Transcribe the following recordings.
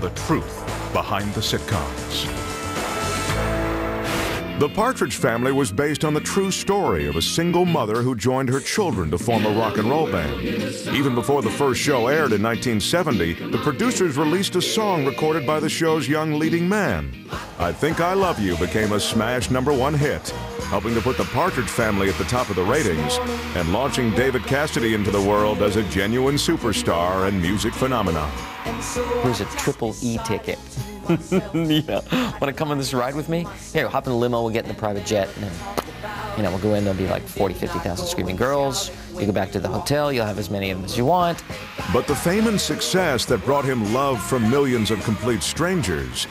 the truth behind the sitcoms. The Partridge Family was based on the true story of a single mother who joined her children to form a rock and roll band. Even before the first show aired in 1970, the producers released a song recorded by the show's young leading man. I Think I Love You became a smash number one hit, helping to put the Partridge Family at the top of the ratings and launching David Cassidy into the world as a genuine superstar and music phenomenon. Here's a triple E ticket. you know, want to come on this ride with me? Here, hop in the limo, we'll get in the private jet, and then, you know, we'll go in, there'll be like 40, 50,000 screaming girls. You go back to the hotel, you'll have as many of them as you want. But the fame and success that brought him love from millions of complete strangers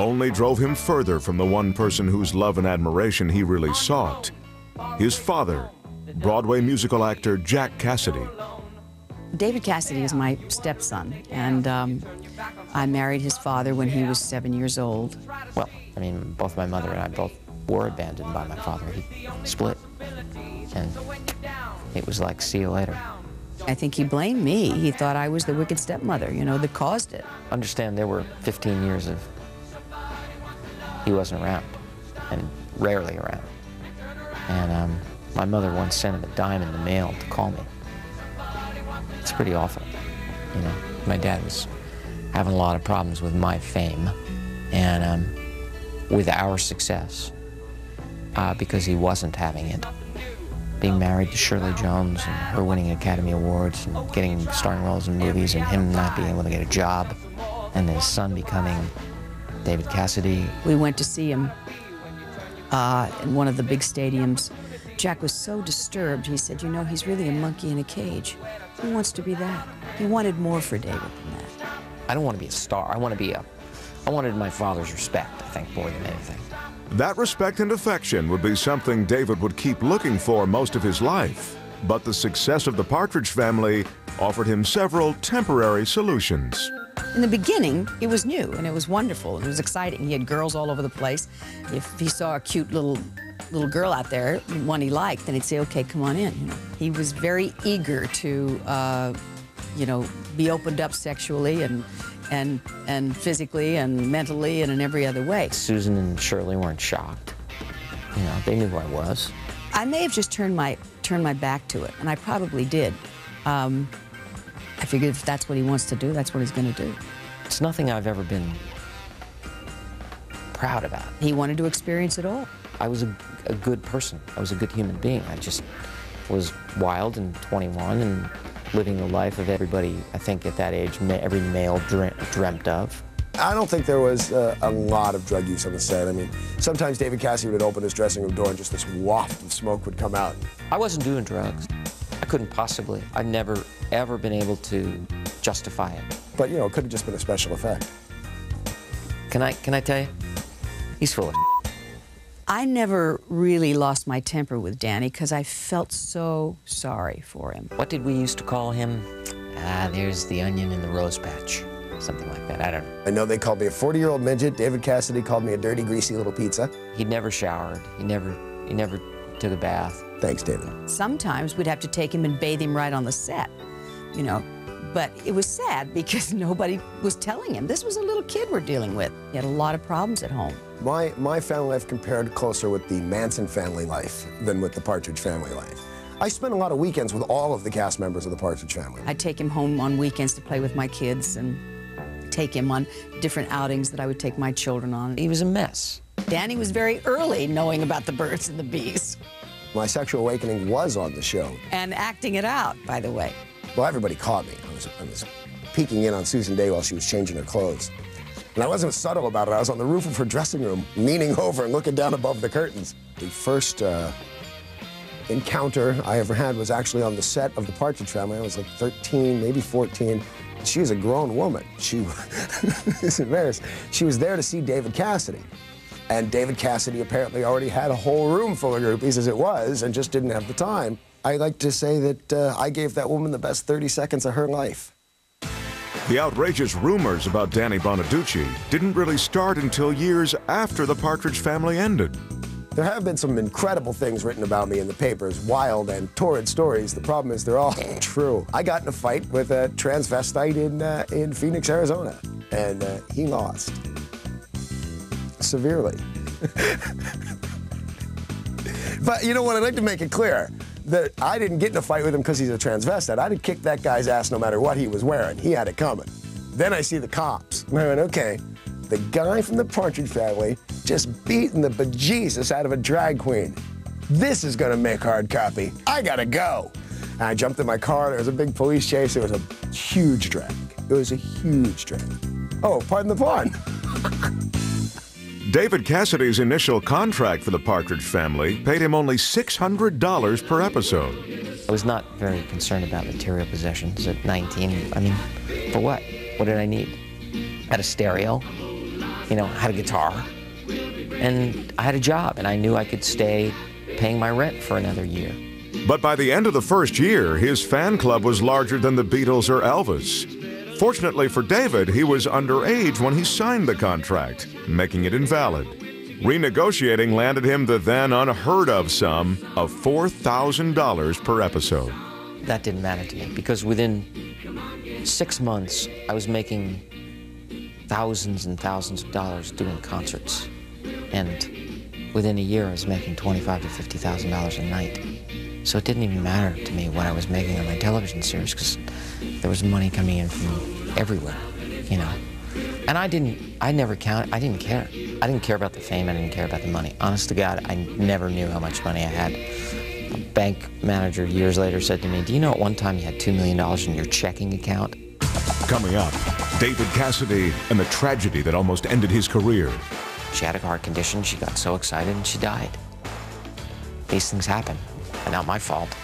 only drove him further from the one person whose love and admiration he really sought his father, Broadway musical actor Jack Cassidy. David Cassidy is my stepson, and um, I married his father when he was seven years old. Well, I mean, both my mother and I both were abandoned by my father. He split, and it was like, see you later. I think he blamed me. He thought I was the wicked stepmother, you know, that caused it. Understand there were 15 years of he wasn't around, and rarely around. And um, my mother once sent him a dime in the mail to call me. It's pretty awful, you know. My dad was having a lot of problems with my fame and um, with our success uh, because he wasn't having it. Being married to Shirley Jones and her winning Academy Awards and getting starring roles in movies and him not being able to get a job and his son becoming David Cassidy. We went to see him uh, in one of the big stadiums. Jack was so disturbed, he said, you know, he's really a monkey in a cage. Who wants to be that? He wanted more for David than that. I don't want to be a star. I want to be a, I wanted my father's respect, I think, more than anything. That respect and affection would be something David would keep looking for most of his life. But the success of the Partridge family offered him several temporary solutions. In the beginning, it was new and it was wonderful and it was exciting. He had girls all over the place. If he saw a cute little little girl out there, one he liked, then he'd say, "Okay, come on in." You know, he was very eager to, uh, you know, be opened up sexually and and and physically and mentally and in every other way. Susan and Shirley weren't shocked. You know, they knew who I was. I may have just turned my turned my back to it, and I probably did. Um, figured if that's what he wants to do, that's what he's going to do. It's nothing I've ever been proud about. He wanted to experience it all. I was a, a good person. I was a good human being. I just was wild and 21 and living the life of everybody, I think, at that age, every male dreamt of. I don't think there was uh, a lot of drug use on the set. I mean, sometimes David Cassidy would open his dressing room door and just this waft of smoke would come out. I wasn't doing drugs. I couldn't possibly. I've never, ever been able to justify it. But, you know, it could have just been a special effect. Can I, can I tell you? He's full of I never really lost my temper with Danny because I felt so sorry for him. What did we used to call him? Ah, there's the onion in the rose patch. Something like that. I don't know. I know they called me a 40-year-old midget. David Cassidy called me a dirty, greasy little pizza. He never showered. He never, he never took a bath. Thanks, David. Sometimes we'd have to take him and bathe him right on the set, you know. But it was sad because nobody was telling him. This was a little kid we're dealing with. He had a lot of problems at home. My, my family life compared closer with the Manson family life than with the Partridge family life. I spent a lot of weekends with all of the cast members of the Partridge family. I'd take him home on weekends to play with my kids and take him on different outings that I would take my children on. He was a mess. Danny was very early knowing about the birds and the bees. My sexual awakening was on the show. And acting it out, by the way. Well, everybody caught me. I was, I was peeking in on Susan Dey while she was changing her clothes. And I wasn't subtle about it. I was on the roof of her dressing room, leaning over and looking down above the curtains. The first uh, encounter I ever had was actually on the set of The Partridge Family. I was like 13, maybe 14. She was a grown woman. She was embarrassed. She was there to see David Cassidy. And David Cassidy apparently already had a whole room full of groupies as it was and just didn't have the time. I like to say that uh, I gave that woman the best 30 seconds of her life. The outrageous rumors about Danny Bonaduce didn't really start until years after the Partridge family ended. There have been some incredible things written about me in the papers, wild and torrid stories. The problem is they're all true. I got in a fight with a transvestite in, uh, in Phoenix, Arizona, and uh, he lost severely. but you know what? I'd like to make it clear that I didn't get in a fight with him because he's a transvestite. I'd have kicked that guy's ass no matter what he was wearing. He had it coming. Then I see the cops. And I went, okay, the guy from the Partridge family just beating the bejesus out of a drag queen. This is gonna make hard copy. I gotta go. And I jumped in my car. There was a big police chase. It was a huge drag. It was a huge drag. Oh, pardon the pun. David Cassidy's initial contract for the Partridge family paid him only $600 per episode. I was not very concerned about material possessions at 19. I mean, for what? What did I need? I had a stereo, you know, I had a guitar, and I had a job, and I knew I could stay paying my rent for another year. But by the end of the first year, his fan club was larger than the Beatles or Elvis. Fortunately for David, he was underage when he signed the contract, making it invalid. Renegotiating landed him the then unheard of sum of $4,000 per episode. That didn't matter to me because within six months, I was making thousands and thousands of dollars doing concerts. And within a year, I was making twenty-five to $50,000 a night. So it didn't even matter to me what I was making on my television series because there was money coming in from everywhere, you know. And I didn't, I never count, I didn't care. I didn't care about the fame, I didn't care about the money. Honest to God, I never knew how much money I had. A bank manager years later said to me, Do you know at one time you had $2 million in your checking account? Coming up, David Cassidy and the tragedy that almost ended his career. She had a heart condition, she got so excited, and she died. These things happen, and not my fault.